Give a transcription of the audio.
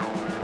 now.